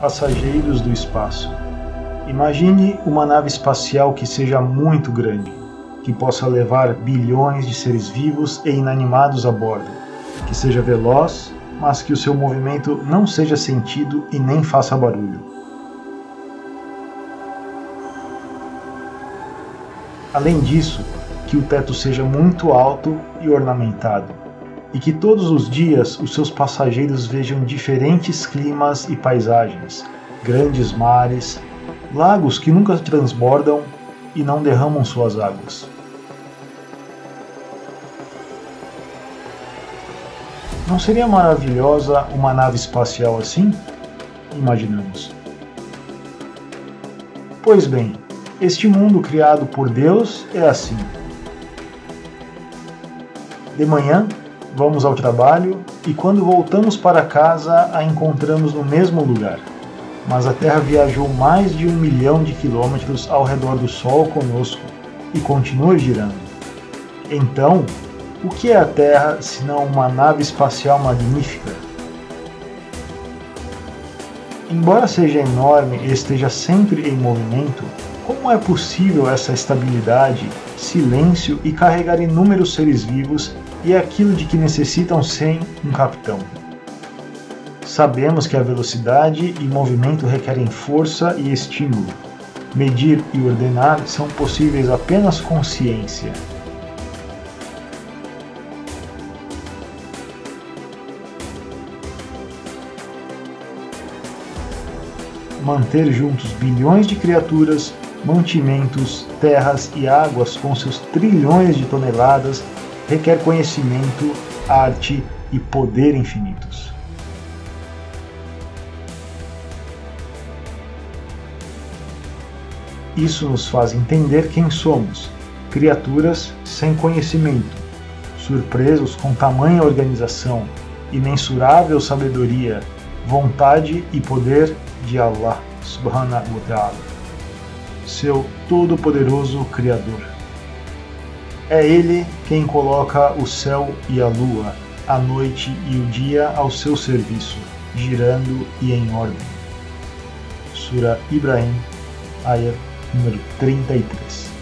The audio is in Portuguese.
Passageiros do espaço. Imagine uma nave espacial que seja muito grande, que possa levar bilhões de seres vivos e inanimados a bordo, que seja veloz, mas que o seu movimento não seja sentido e nem faça barulho. Além disso, que o teto seja muito alto e ornamentado, e que todos os dias os seus passageiros vejam diferentes climas e paisagens, grandes mares, lagos que nunca transbordam e não derramam suas águas. Não seria maravilhosa uma nave espacial assim? Imaginamos. Pois bem, este mundo criado por Deus é assim. De manhã, vamos ao trabalho e quando voltamos para casa a encontramos no mesmo lugar. Mas a Terra viajou mais de um milhão de quilômetros ao redor do Sol conosco e continua girando. Então, o que é a Terra senão uma nave espacial magnífica? Embora seja enorme e esteja sempre em movimento, como é possível essa estabilidade, silêncio e carregar inúmeros seres vivos e aquilo de que necessitam sem um capitão? Sabemos que a velocidade e movimento requerem força e estímulo. Medir e ordenar são possíveis apenas com ciência. manter juntos bilhões de criaturas mantimentos, terras e águas com seus trilhões de toneladas requer conhecimento, arte e poder infinitos. Isso nos faz entender quem somos, criaturas sem conhecimento, surpresos com tamanha organização, imensurável sabedoria, vontade e poder de Allah subhanahu wa ta'ala seu todo-poderoso Criador. É Ele quem coloca o céu e a lua, a noite e o dia ao seu serviço, girando e em ordem. Sura Ibrahim, ayat número 33.